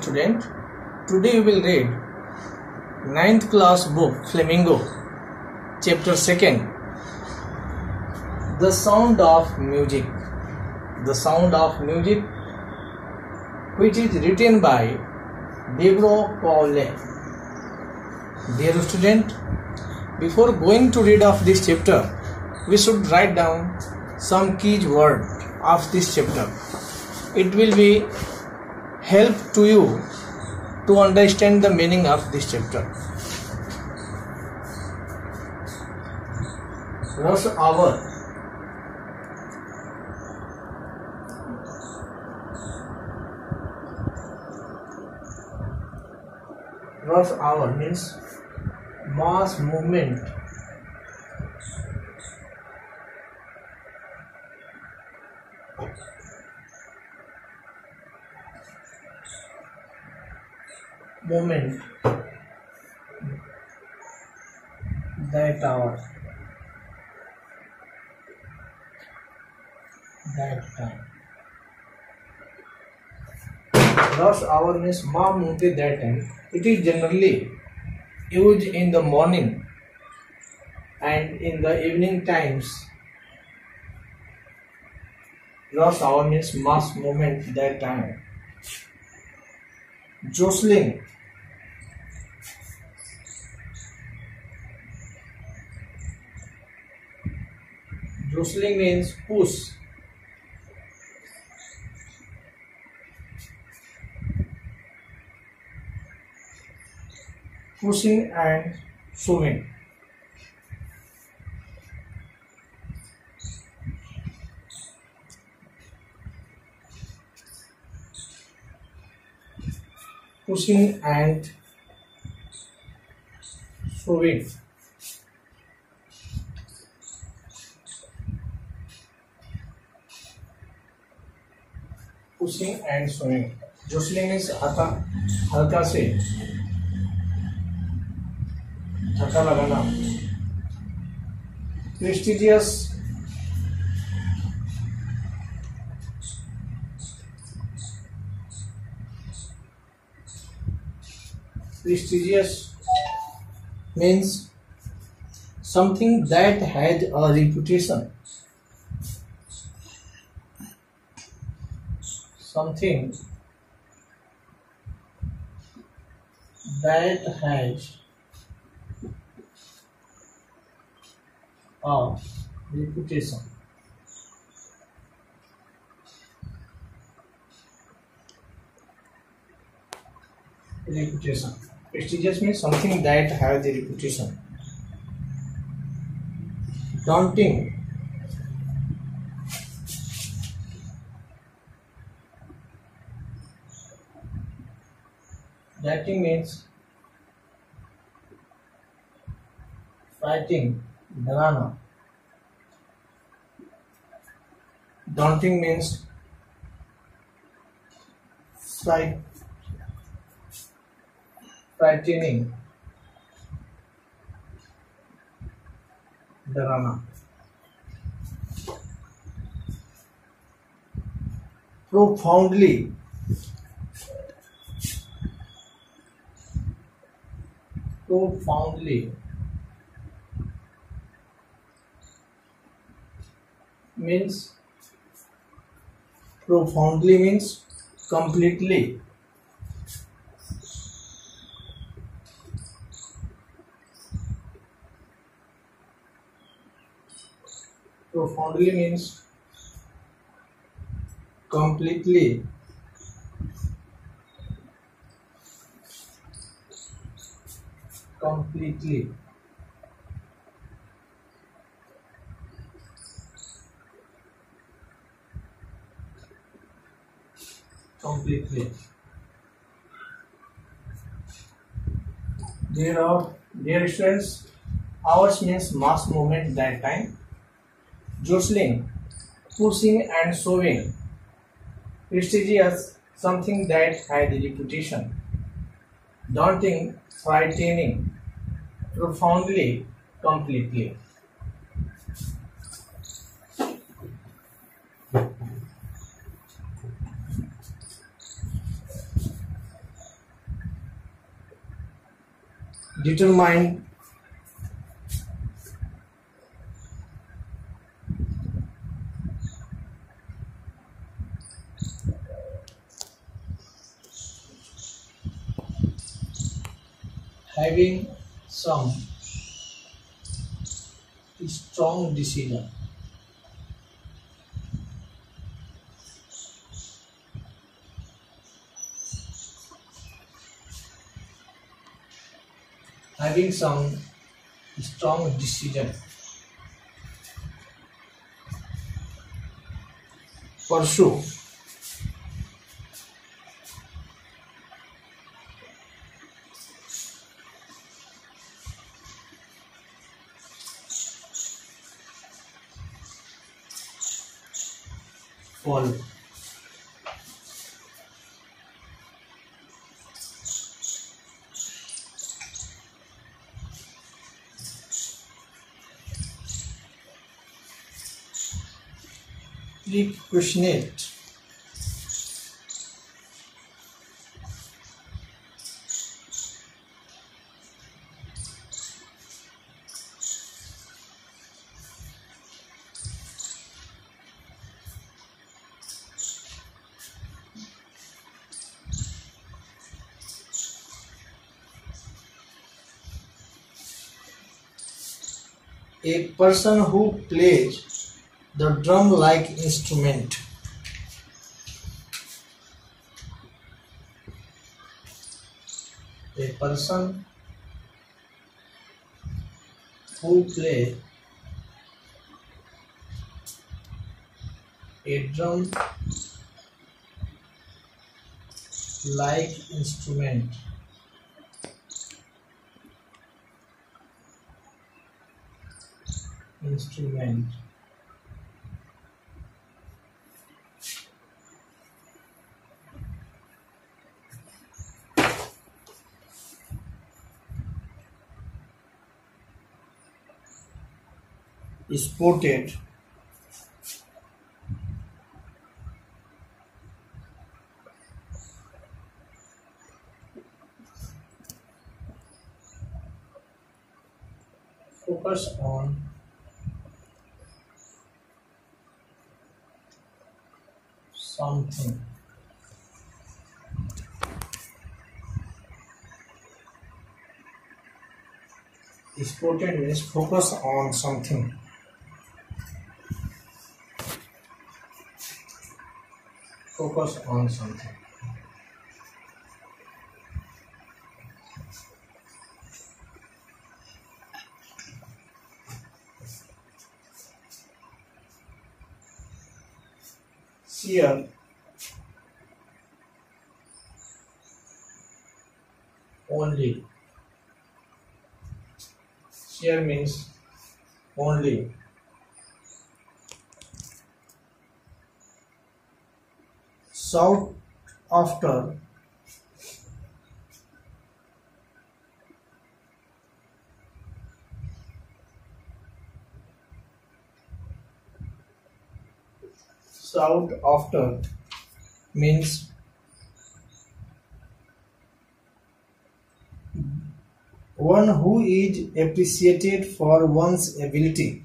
student. Today we will read 9th class book Flamingo chapter 2nd The Sound of Music The Sound of Music which is written by Deborah Paulet. Dear student, before going to read of this chapter, we should write down some key word of this chapter. It will be help to you to understand the meaning of this chapter. Rush hour. Rush hour means mass movement moment that hour that time rush hour means ma movie that time it is generally used in the morning and in the evening times rush hour means mass movement that time jostling jostling means push pushing and shoving pushing and shoving pushing and shoving jostling means आता हल्का से धक्का लगाना प्रेस्टिजियस prestigious means something that has a reputation something that has a reputation. Reputation. Prestigious means something that has a reputation. Daunting daunting means fighting dharana daunting means fright frightening drama profoundly profoundly. Means profoundly means completely. Profoundly means completely completely. Completely. There are dear students hours means mass movement that time. Jostling pushing and shoving prestigious something that had reputation. Daunting frightening profoundly, completely. Determine having some. Strong decision. Having some strong decision. Pursue follow प्रिक्विशनेट a person who plays the drum like instrument. A person who play a drum like instrument instrument. Focus on something spotted means focus on something. Focus on something. Here only here means only. Sought after sought after means one who is appreciated for one's ability.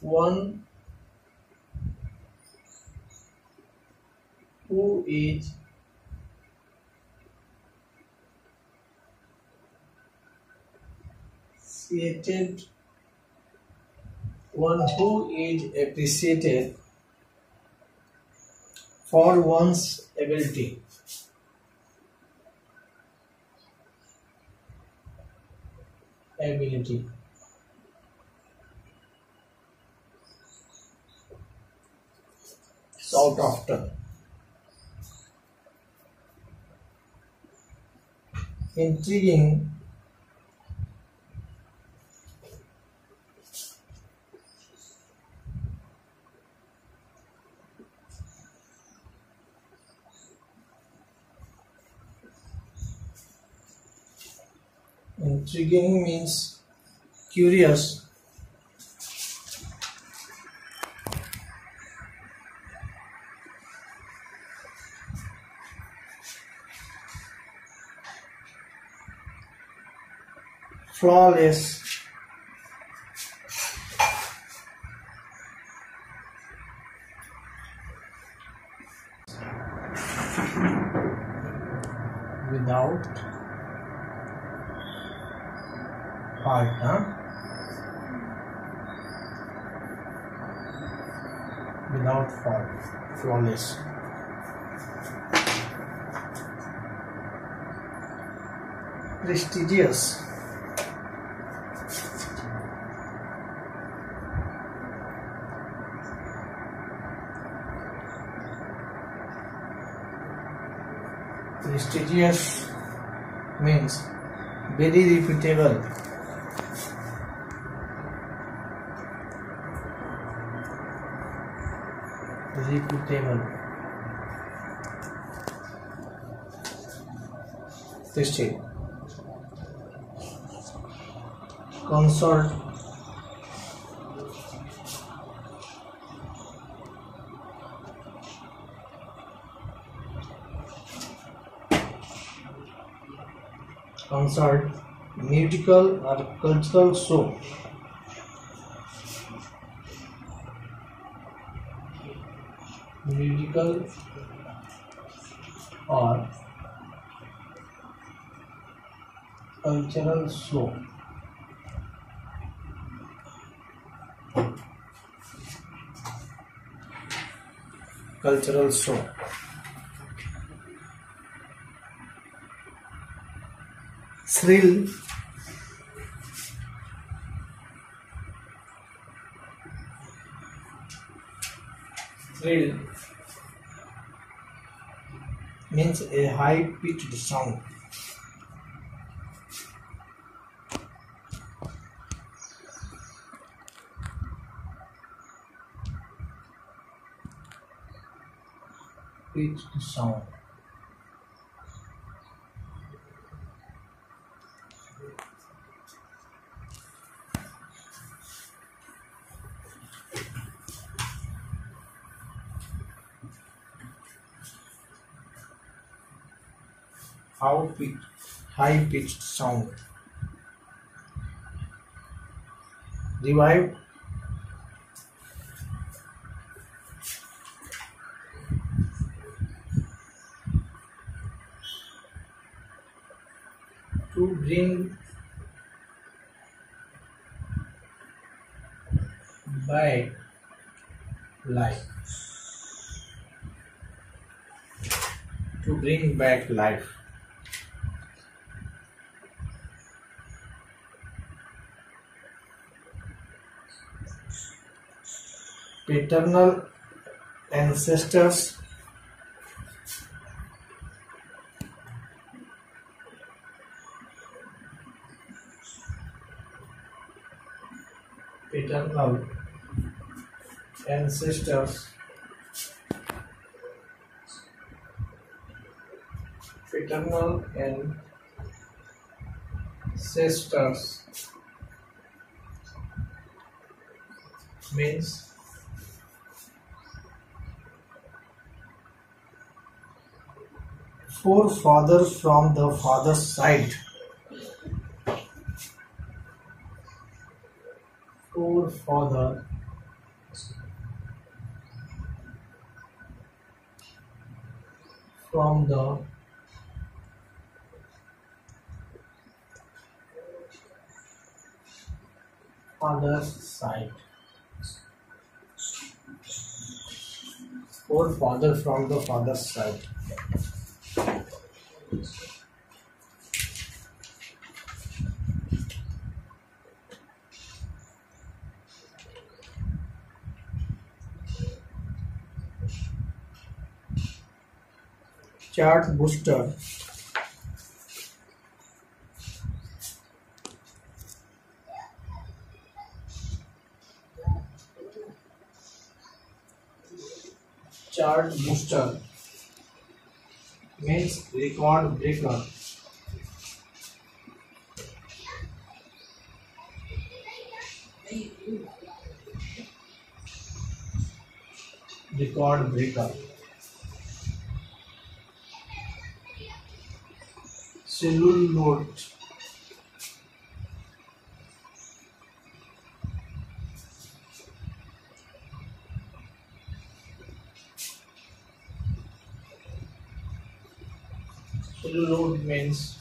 One who is appreciated one who is appreciated for one's ability ability. Sought after. Intriguing intriguing means curious. Flawless. Without fault flawless. Prestigious. Prestigious means very reputable equal to one. This 16 consort consort musical or cultural show physical और cultural show cultural show shrill shrill means a high pitched sound. Pitched sound how pitch, high pitched sound. Revive. To bring back life. To bring back life paternal ancestors. Paternal ancestors. Paternal ancestors means forefathers from the father's side. Forefather from the father's side. Forefather from the father's side chart booster. Chart booster. Means record breaker. Record breaker. celluloid. Celluloid means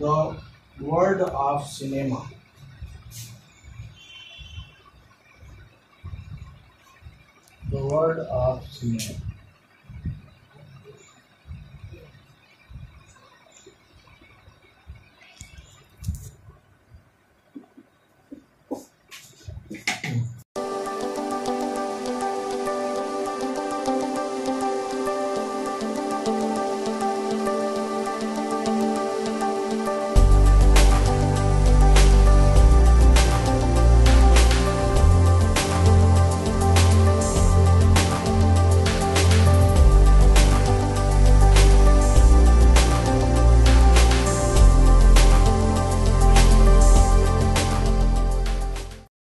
the world of cinema. The world of cinema.